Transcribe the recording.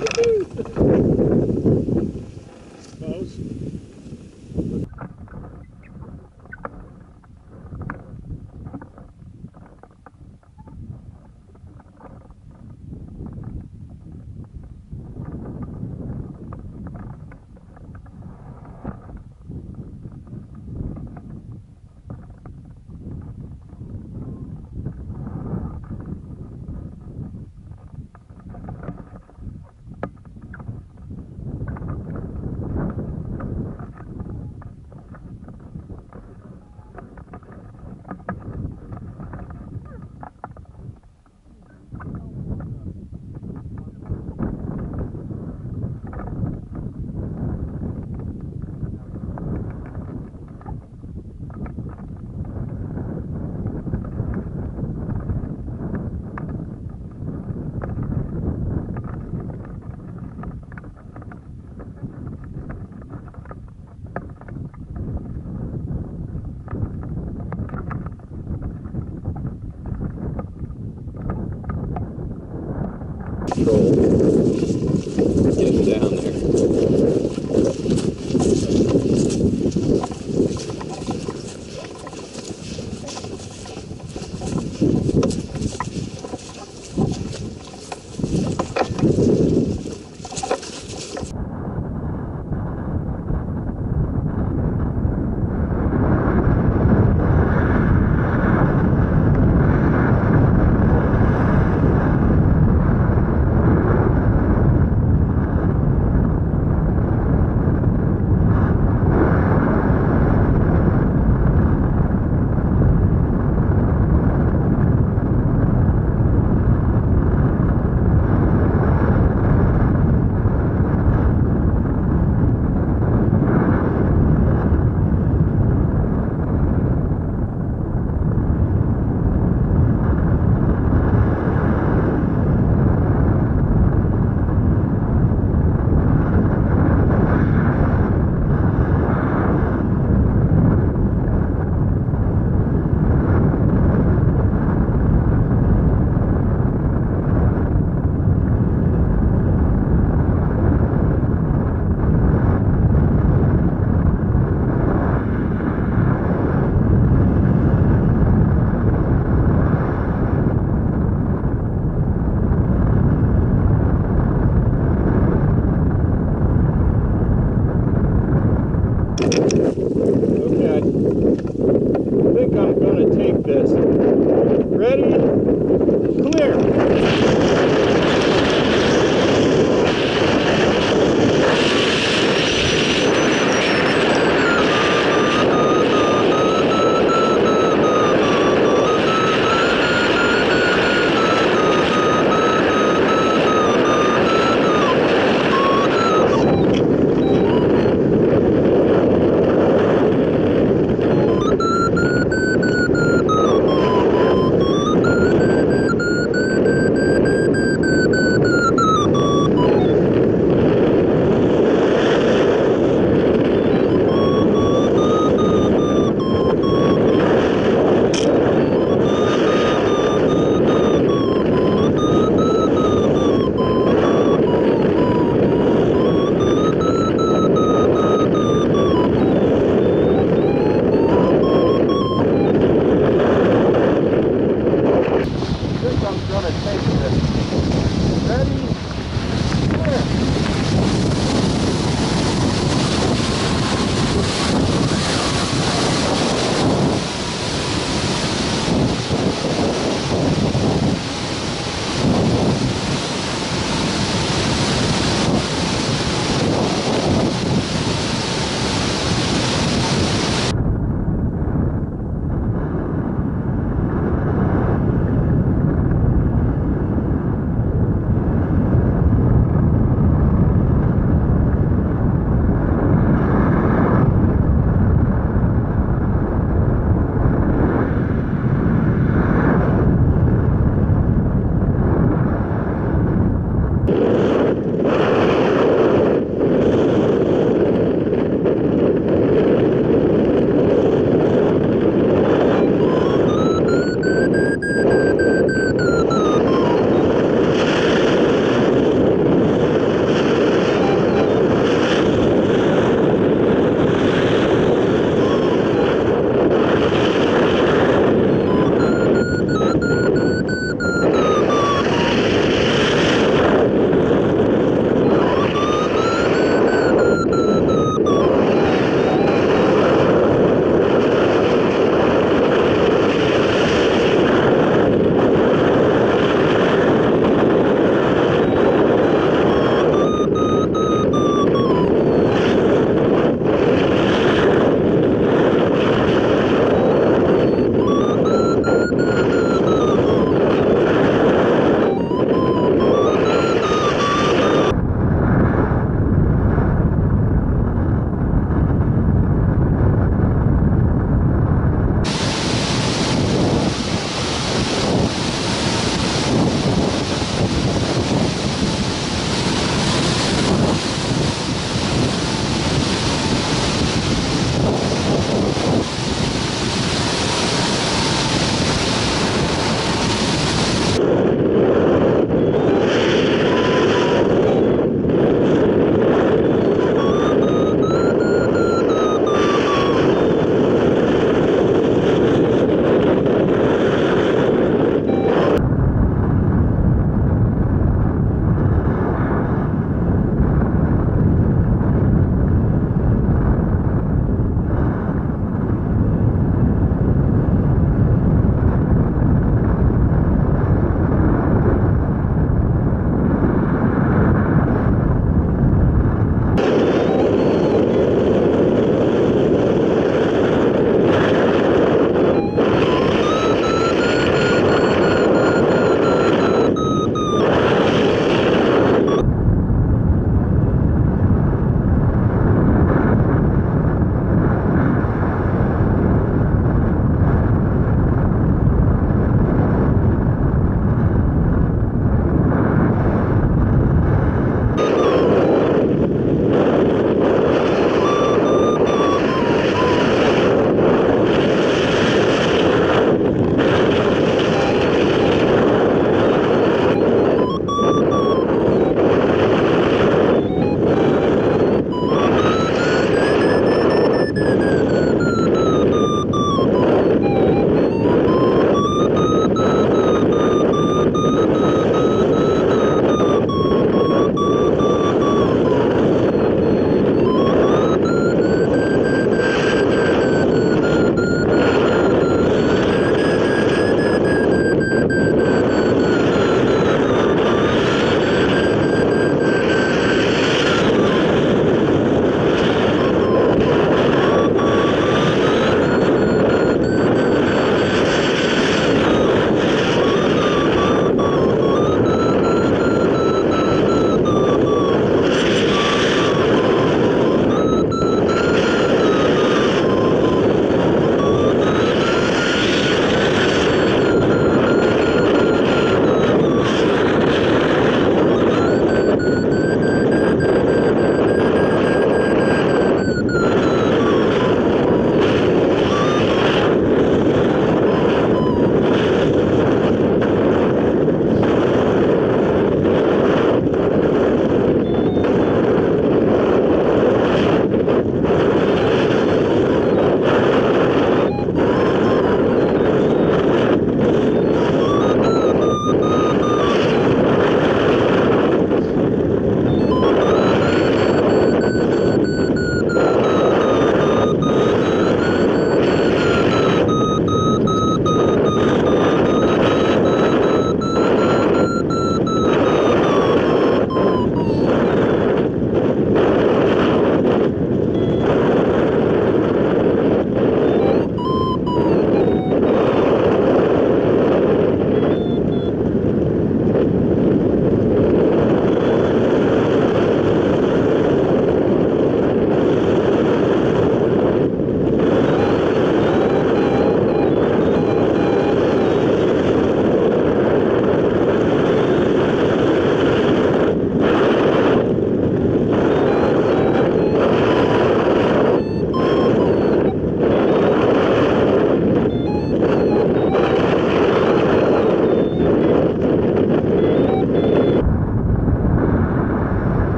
Woohoo!